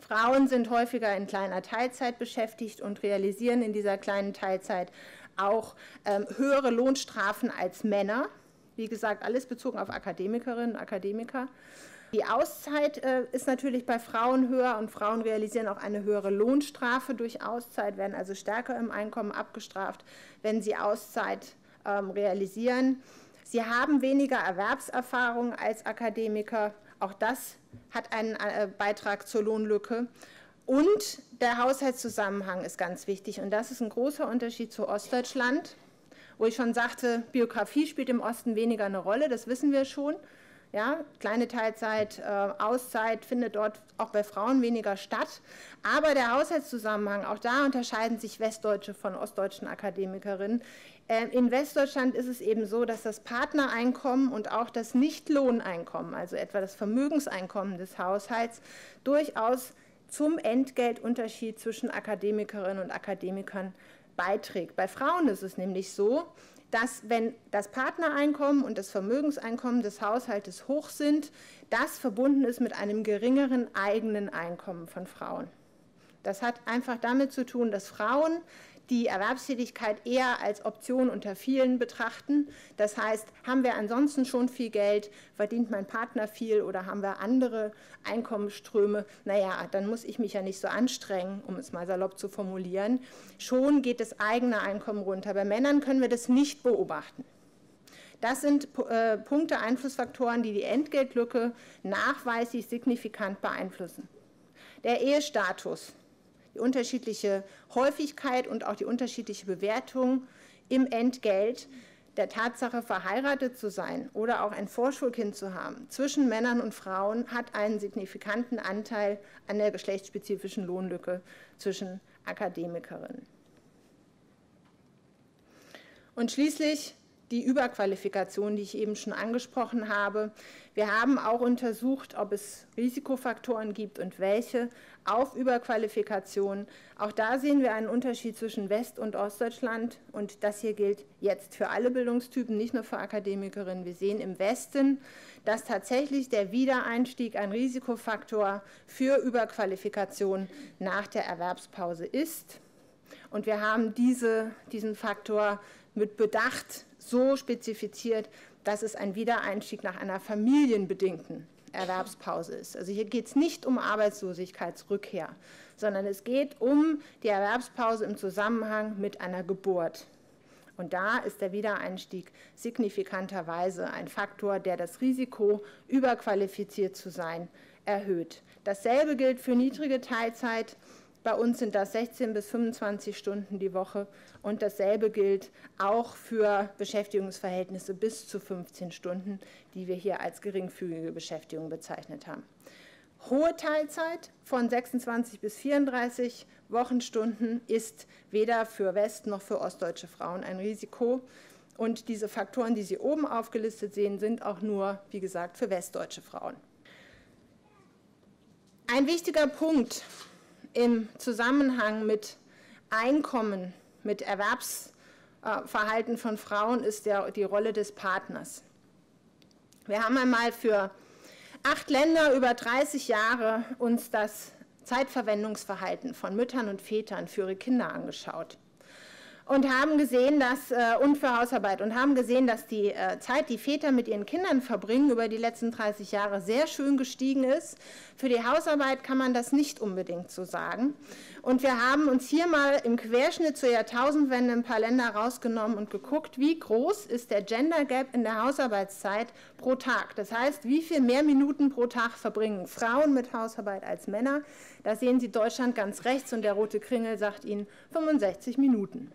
Frauen sind häufiger in kleiner Teilzeit beschäftigt und realisieren in dieser kleinen Teilzeit auch ähm, höhere Lohnstrafen als Männer. Wie gesagt, alles bezogen auf Akademikerinnen und Akademiker. Die Auszeit äh, ist natürlich bei Frauen höher und Frauen realisieren auch eine höhere Lohnstrafe durch Auszeit, werden also stärker im Einkommen abgestraft, wenn sie Auszeit ähm, realisieren. Sie haben weniger Erwerbserfahrung als Akademiker. Auch das hat einen äh, Beitrag zur Lohnlücke. Und der Haushaltszusammenhang ist ganz wichtig. Und das ist ein großer Unterschied zu Ostdeutschland, wo ich schon sagte, Biografie spielt im Osten weniger eine Rolle, das wissen wir schon. Ja, kleine Teilzeit, äh, Auszeit findet dort auch bei Frauen weniger statt. Aber der Haushaltszusammenhang, auch da unterscheiden sich Westdeutsche von ostdeutschen Akademikerinnen. Äh, in Westdeutschland ist es eben so, dass das Partnereinkommen und auch das Nichtlohneinkommen, also etwa das Vermögenseinkommen des Haushalts, durchaus zum Entgeltunterschied zwischen Akademikerinnen und Akademikern beiträgt. Bei Frauen ist es nämlich so, dass wenn das Partnereinkommen und das Vermögenseinkommen des Haushaltes hoch sind, das verbunden ist mit einem geringeren eigenen Einkommen von Frauen. Das hat einfach damit zu tun, dass Frauen die Erwerbstätigkeit eher als Option unter vielen betrachten. Das heißt, haben wir ansonsten schon viel Geld, verdient mein Partner viel oder haben wir andere Einkommensströme, naja, dann muss ich mich ja nicht so anstrengen, um es mal salopp zu formulieren. Schon geht das eigene Einkommen runter. Bei Männern können wir das nicht beobachten. Das sind äh, Punkte, Einflussfaktoren, die die Entgeltlücke nachweislich signifikant beeinflussen. Der Ehestatus die unterschiedliche Häufigkeit und auch die unterschiedliche Bewertung im Entgelt der Tatsache, verheiratet zu sein oder auch ein Vorschulkind zu haben zwischen Männern und Frauen, hat einen signifikanten Anteil an der geschlechtsspezifischen Lohnlücke zwischen Akademikerinnen. Und schließlich die Überqualifikation, die ich eben schon angesprochen habe. Wir haben auch untersucht, ob es Risikofaktoren gibt und welche auf Überqualifikation. Auch da sehen wir einen Unterschied zwischen West- und Ostdeutschland und das hier gilt jetzt für alle Bildungstypen, nicht nur für Akademikerinnen. Wir sehen im Westen, dass tatsächlich der Wiedereinstieg ein Risikofaktor für Überqualifikation nach der Erwerbspause ist. Und wir haben diese, diesen Faktor mit Bedacht so spezifiziert, dass es ein Wiedereinstieg nach einer familienbedingten Erwerbspause ist. Also hier geht es nicht um Arbeitslosigkeitsrückkehr, sondern es geht um die Erwerbspause im Zusammenhang mit einer Geburt. Und da ist der Wiedereinstieg signifikanterweise ein Faktor, der das Risiko, überqualifiziert zu sein, erhöht. Dasselbe gilt für niedrige Teilzeit Bei uns sind das 16 bis 25 Stunden die Woche und dasselbe gilt auch für Beschäftigungsverhältnisse bis zu 15 Stunden, die wir hier als geringfügige Beschäftigung bezeichnet haben. Hohe Teilzeit von 26 bis 34 Wochenstunden ist weder für West- noch für ostdeutsche Frauen ein Risiko. Und diese Faktoren, die Sie oben aufgelistet sehen, sind auch nur, wie gesagt, für westdeutsche Frauen. Ein wichtiger Punkt im Zusammenhang mit Einkommen, mit Erwerbsverhalten von Frauen ist der, die Rolle des Partners. Wir haben einmal für acht Länder über 30 Jahre uns das Zeitverwendungsverhalten von Müttern und Vätern für ihre Kinder angeschaut und haben gesehen, dass äh, und für Hausarbeit und haben gesehen, dass die äh, Zeit, die Väter mit ihren Kindern verbringen, über die letzten 30 Jahre sehr schön gestiegen ist. Für die Hausarbeit kann man das nicht unbedingt so sagen. Und wir haben uns hier mal im Querschnitt zur Jahrtausendwende ein paar Länder rausgenommen und geguckt, wie groß ist der Gender Gap in der Hausarbeitszeit pro Tag. Das heißt, wie viel mehr Minuten pro Tag verbringen Frauen mit Hausarbeit als Männer. Da sehen Sie Deutschland ganz rechts und der rote Kringel sagt Ihnen 65 Minuten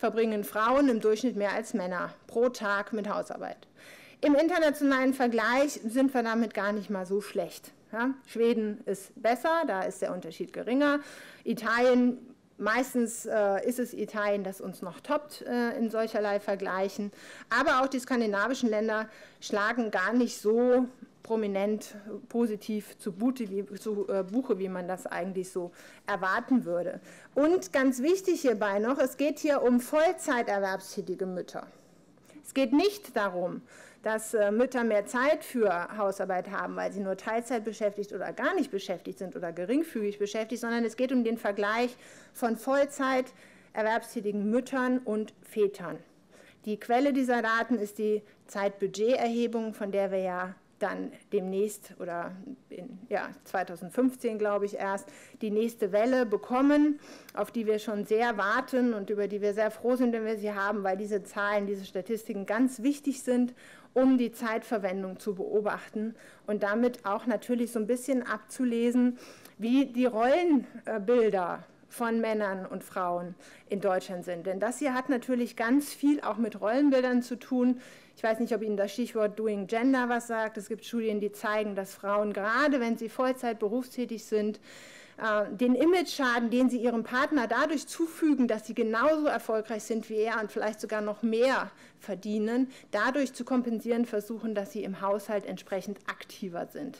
verbringen Frauen im Durchschnitt mehr als Männer pro Tag mit Hausarbeit. Im internationalen Vergleich sind wir damit gar nicht mal so schlecht. Ja, Schweden ist besser, da ist der Unterschied geringer. Italien, meistens äh, ist es Italien, das uns noch toppt äh, in solcherlei Vergleichen. Aber auch die skandinavischen Länder schlagen gar nicht so prominent positiv zu, Bute, wie, zu äh, Buche, wie man das eigentlich so erwarten würde. Und ganz wichtig hierbei noch, es geht hier um Vollzeiterwerbstätige Mütter. Es geht nicht darum, dass äh, Mütter mehr Zeit für Hausarbeit haben, weil sie nur Teilzeit beschäftigt oder gar nicht beschäftigt sind oder geringfügig beschäftigt, sondern es geht um den Vergleich von Vollzeit erwerbstätigen Müttern und Vätern. Die Quelle dieser Daten ist die Zeitbudgeterhebung, von der wir ja dann demnächst oder in ja, 2015, glaube ich, erst die nächste Welle bekommen, auf die wir schon sehr warten und über die wir sehr froh sind, wenn wir sie haben, weil diese Zahlen, diese Statistiken ganz wichtig sind, um die Zeitverwendung zu beobachten und damit auch natürlich so ein bisschen abzulesen, wie die Rollenbilder von Männern und Frauen in Deutschland sind. Denn das hier hat natürlich ganz viel auch mit Rollenbildern zu tun, ich weiß nicht, ob Ihnen das Stichwort Doing Gender was sagt. Es gibt Studien, die zeigen, dass Frauen, gerade wenn sie Vollzeit berufstätig sind, äh, den Image-Schaden, den sie ihrem Partner dadurch zufügen, dass sie genauso erfolgreich sind wie er und vielleicht sogar noch mehr verdienen, dadurch zu kompensieren versuchen, dass sie im Haushalt entsprechend aktiver sind.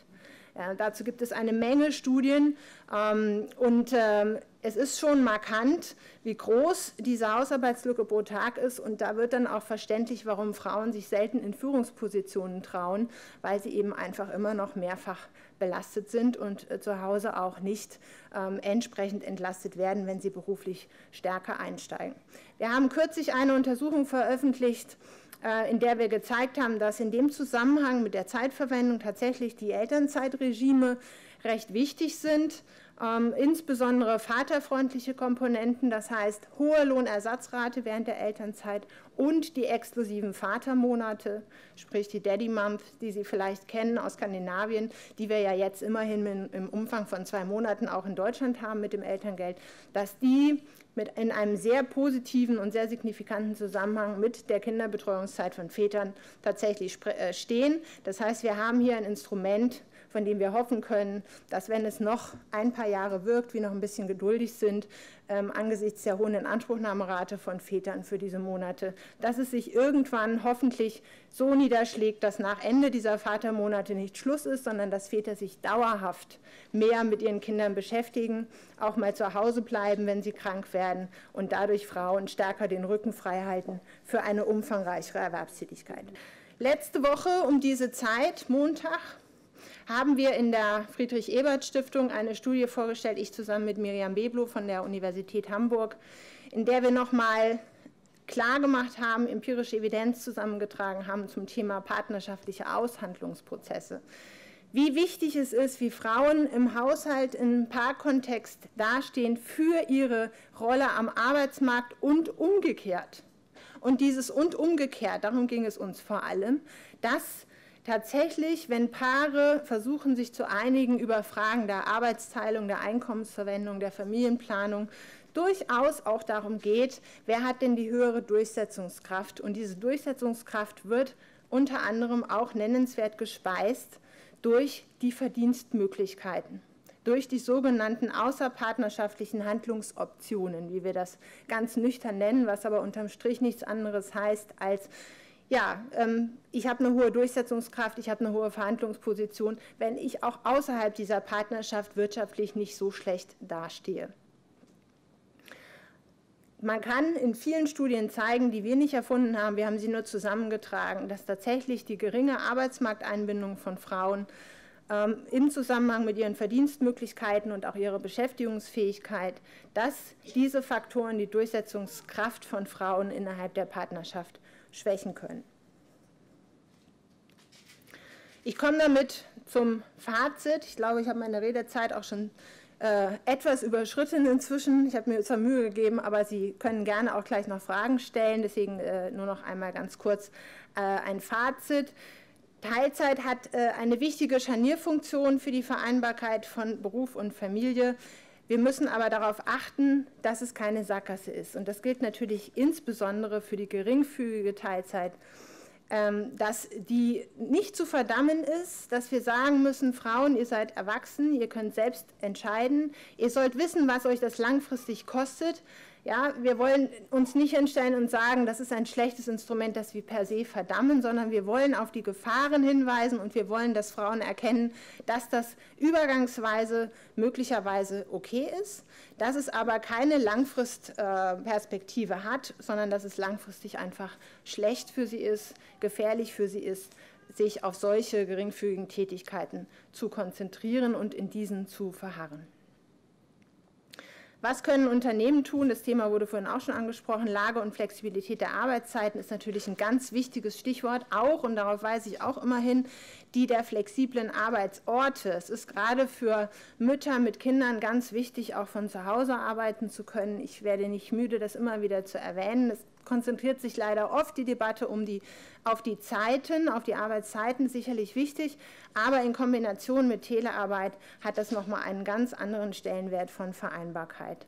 Ja, dazu gibt es eine Menge Studien ähm, und ähm, es ist schon markant, wie groß diese Hausarbeitslücke pro Tag ist und da wird dann auch verständlich, warum Frauen sich selten in Führungspositionen trauen, weil sie eben einfach immer noch mehrfach belastet sind und äh, zu Hause auch nicht ähm, entsprechend entlastet werden, wenn sie beruflich stärker einsteigen. Wir haben kürzlich eine Untersuchung veröffentlicht, äh, in der wir gezeigt haben, dass in dem Zusammenhang mit der Zeitverwendung tatsächlich die Elternzeitregime recht wichtig sind, ähm, insbesondere vaterfreundliche Komponenten, das heißt hohe Lohnersatzrate während der Elternzeit und die exklusiven Vatermonate, sprich die Daddy Month, die Sie vielleicht kennen aus Skandinavien, die wir ja jetzt immerhin im Umfang von zwei Monaten auch in Deutschland haben mit dem Elterngeld, dass die mit in einem sehr positiven und sehr signifikanten Zusammenhang mit der Kinderbetreuungszeit von Vätern tatsächlich äh, stehen. Das heißt, wir haben hier ein Instrument, von dem wir hoffen können, dass wenn es noch ein paar Jahre wirkt, wir noch ein bisschen geduldig sind, ähm, angesichts der hohen Inanspruchnahmerate von Vätern für diese Monate, dass es sich irgendwann hoffentlich so niederschlägt, dass nach Ende dieser Vatermonate nicht Schluss ist, sondern dass Väter sich dauerhaft mehr mit ihren Kindern beschäftigen, auch mal zu Hause bleiben, wenn sie krank werden und dadurch Frauen stärker den Rücken frei halten für eine umfangreichere Erwerbstätigkeit. Letzte Woche um diese Zeit, Montag, haben wir in der Friedrich-Ebert-Stiftung eine Studie vorgestellt, ich zusammen mit Miriam Beblo von der Universität Hamburg, in der wir nochmal klargemacht haben, empirische Evidenz zusammengetragen haben zum Thema partnerschaftliche Aushandlungsprozesse. Wie wichtig es ist, wie Frauen im Haushalt, im Paarkontext dastehen für ihre Rolle am Arbeitsmarkt und umgekehrt. Und dieses und umgekehrt, darum ging es uns vor allem, das tatsächlich, wenn Paare versuchen, sich zu einigen über Fragen der Arbeitsteilung, der Einkommensverwendung, der Familienplanung, durchaus auch darum geht, wer hat denn die höhere Durchsetzungskraft. Und diese Durchsetzungskraft wird unter anderem auch nennenswert gespeist durch die Verdienstmöglichkeiten, durch die sogenannten außerpartnerschaftlichen Handlungsoptionen, wie wir das ganz nüchtern nennen, was aber unterm Strich nichts anderes heißt als ja, ähm, ich habe eine hohe Durchsetzungskraft, ich habe eine hohe Verhandlungsposition, wenn ich auch außerhalb dieser Partnerschaft wirtschaftlich nicht so schlecht dastehe. Man kann in vielen Studien zeigen, die wir nicht erfunden haben, wir haben sie nur zusammengetragen, dass tatsächlich die geringe Arbeitsmarkteinbindung von Frauen ähm, im Zusammenhang mit ihren Verdienstmöglichkeiten und auch ihrer Beschäftigungsfähigkeit, dass diese Faktoren die Durchsetzungskraft von Frauen innerhalb der Partnerschaft schwächen können. Ich komme damit zum Fazit. Ich glaube, ich habe meine Redezeit auch schon äh, etwas überschritten inzwischen. Ich habe mir zwar Mühe gegeben, aber Sie können gerne auch gleich noch Fragen stellen. Deswegen äh, nur noch einmal ganz kurz äh, ein Fazit. Teilzeit hat äh, eine wichtige Scharnierfunktion für die Vereinbarkeit von Beruf und Familie. Wir müssen aber darauf achten, dass es keine Sackgasse ist. Und das gilt natürlich insbesondere für die geringfügige Teilzeit, ähm, dass die nicht zu verdammen ist, dass wir sagen müssen, Frauen, ihr seid erwachsen, ihr könnt selbst entscheiden, ihr sollt wissen, was euch das langfristig kostet, ja, wir wollen uns nicht hinstellen und sagen, das ist ein schlechtes Instrument, das wir per se verdammen, sondern wir wollen auf die Gefahren hinweisen und wir wollen, dass Frauen erkennen, dass das übergangsweise möglicherweise okay ist, dass es aber keine Langfristperspektive hat, sondern dass es langfristig einfach schlecht für sie ist, gefährlich für sie ist, sich auf solche geringfügigen Tätigkeiten zu konzentrieren und in diesen zu verharren. Was können Unternehmen tun? Das Thema wurde vorhin auch schon angesprochen. Lage und Flexibilität der Arbeitszeiten ist natürlich ein ganz wichtiges Stichwort, auch, und darauf weise ich auch immer hin, die der flexiblen Arbeitsorte. Es ist gerade für Mütter mit Kindern ganz wichtig, auch von zu Hause arbeiten zu können. Ich werde nicht müde, das immer wieder zu erwähnen. Es konzentriert sich leider oft die Debatte um die, auf die Zeiten, auf die Arbeitszeiten, sicherlich wichtig, aber in Kombination mit Telearbeit hat das nochmal einen ganz anderen Stellenwert von Vereinbarkeit.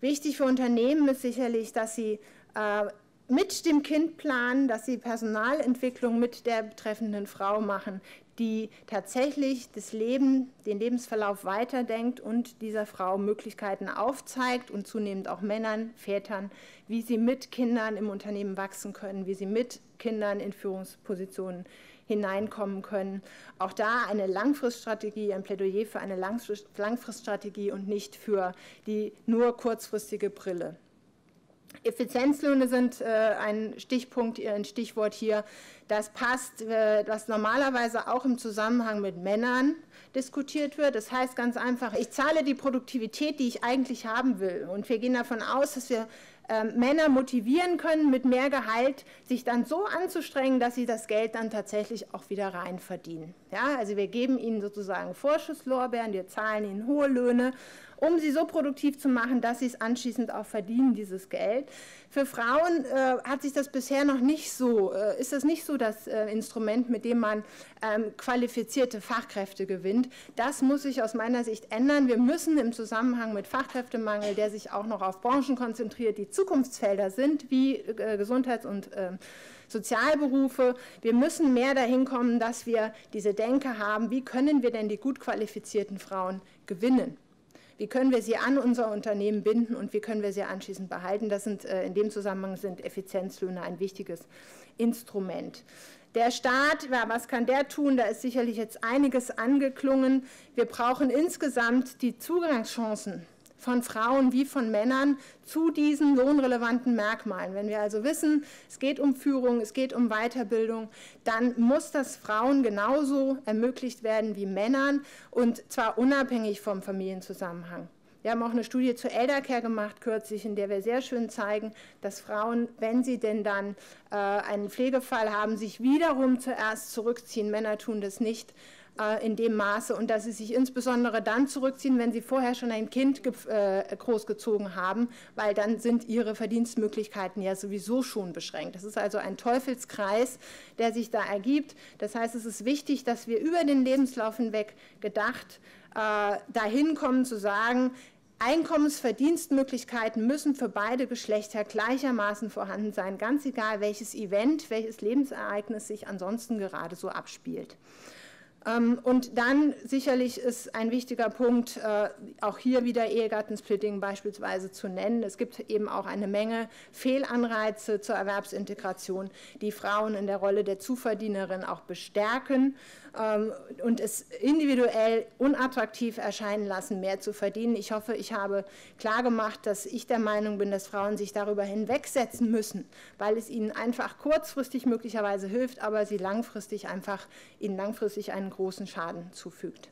Wichtig für Unternehmen ist sicherlich, dass sie äh, mit dem Kind planen, dass sie Personalentwicklung mit der betreffenden Frau machen, die tatsächlich das Leben, den Lebensverlauf weiterdenkt und dieser Frau Möglichkeiten aufzeigt und zunehmend auch Männern, Vätern, wie sie mit Kindern im Unternehmen wachsen können, wie sie mit Kindern in Führungspositionen hineinkommen können. Auch da eine Langfriststrategie, ein Plädoyer für eine Langfriststrategie und nicht für die nur kurzfristige Brille. Effizienzlöhne sind äh, ein Stichpunkt, ein Stichwort hier. Das passt, äh, was normalerweise auch im Zusammenhang mit Männern diskutiert wird. Das heißt ganz einfach, ich zahle die Produktivität, die ich eigentlich haben will. Und wir gehen davon aus, dass wir äh, Männer motivieren können, mit mehr Gehalt sich dann so anzustrengen, dass sie das Geld dann tatsächlich auch wieder rein verdienen. Ja, also wir geben ihnen sozusagen Vorschusslorbeeren, wir zahlen ihnen hohe Löhne um sie so produktiv zu machen, dass sie es anschließend auch verdienen, dieses Geld. Für Frauen äh, hat sich das bisher noch nicht so, äh, ist das nicht so das äh, Instrument, mit dem man ähm, qualifizierte Fachkräfte gewinnt. Das muss sich aus meiner Sicht ändern. Wir müssen im Zusammenhang mit Fachkräftemangel, der sich auch noch auf Branchen konzentriert, die Zukunftsfelder sind, wie äh, Gesundheits- und ähm, Sozialberufe. Wir müssen mehr dahin kommen, dass wir diese Denke haben, wie können wir denn die gut qualifizierten Frauen gewinnen. Wie können wir sie an unser Unternehmen binden und wie können wir sie anschließend behalten? Das sind äh, in dem Zusammenhang sind Effizienzlöhne ein wichtiges Instrument. Der Staat, ja, was kann der tun? Da ist sicherlich jetzt einiges angeklungen. Wir brauchen insgesamt die Zugangschancen von Frauen wie von Männern zu diesen lohnrelevanten Merkmalen. Wenn wir also wissen, es geht um Führung, es geht um Weiterbildung, dann muss das Frauen genauso ermöglicht werden wie Männern und zwar unabhängig vom Familienzusammenhang. Wir haben auch eine Studie zu Eldercare gemacht kürzlich, in der wir sehr schön zeigen, dass Frauen, wenn sie denn dann äh, einen Pflegefall haben, sich wiederum zuerst zurückziehen. Männer tun das nicht äh, in dem Maße und dass sie sich insbesondere dann zurückziehen, wenn sie vorher schon ein Kind äh, großgezogen haben, weil dann sind ihre Verdienstmöglichkeiten ja sowieso schon beschränkt. Das ist also ein Teufelskreis, der sich da ergibt. Das heißt, es ist wichtig, dass wir über den Lebenslauf hinweg gedacht äh, dahin kommen zu sagen, Einkommensverdienstmöglichkeiten müssen für beide Geschlechter gleichermaßen vorhanden sein, ganz egal welches Event, welches Lebensereignis sich ansonsten gerade so abspielt. Ähm, und dann sicherlich ist ein wichtiger Punkt, äh, auch hier wieder Ehegattensplitting beispielsweise zu nennen. Es gibt eben auch eine Menge Fehlanreize zur Erwerbsintegration, die Frauen in der Rolle der Zuverdienerin auch bestärken und es individuell unattraktiv erscheinen lassen, mehr zu verdienen. Ich hoffe, ich habe klargemacht, dass ich der Meinung bin, dass Frauen sich darüber hinwegsetzen müssen, weil es ihnen einfach kurzfristig möglicherweise hilft, aber sie langfristig einfach ihnen langfristig einen großen Schaden zufügt.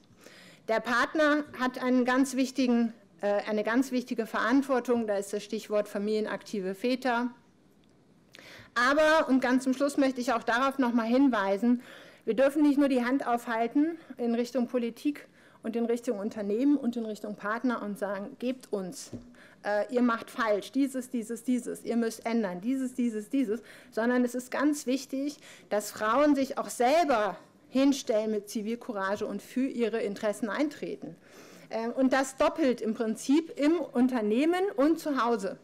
Der Partner hat einen ganz wichtigen, äh, eine ganz wichtige Verantwortung, da ist das Stichwort familienaktive Väter. Aber, und ganz zum Schluss möchte ich auch darauf noch mal hinweisen, wir dürfen nicht nur die Hand aufhalten in Richtung Politik und in Richtung Unternehmen und in Richtung Partner und sagen, gebt uns, äh, ihr macht falsch, dieses, dieses, dieses, ihr müsst ändern, dieses, dieses, dieses, sondern es ist ganz wichtig, dass Frauen sich auch selber hinstellen mit Zivilcourage und für ihre Interessen eintreten. Äh, und das doppelt im Prinzip im Unternehmen und zu Hause.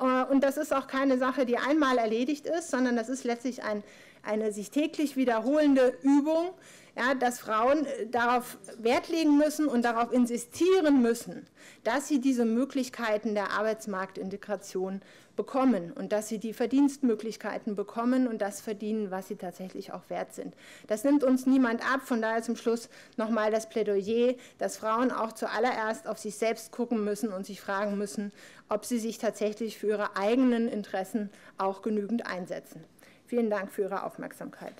Äh, und das ist auch keine Sache, die einmal erledigt ist, sondern das ist letztlich ein eine sich täglich wiederholende Übung, ja, dass Frauen äh, darauf Wert legen müssen und darauf insistieren müssen, dass sie diese Möglichkeiten der Arbeitsmarktintegration bekommen und dass sie die Verdienstmöglichkeiten bekommen und das verdienen, was sie tatsächlich auch wert sind. Das nimmt uns niemand ab. Von daher zum Schluss nochmal das Plädoyer, dass Frauen auch zuallererst auf sich selbst gucken müssen und sich fragen müssen, ob sie sich tatsächlich für ihre eigenen Interessen auch genügend einsetzen. Vielen Dank für Ihre Aufmerksamkeit.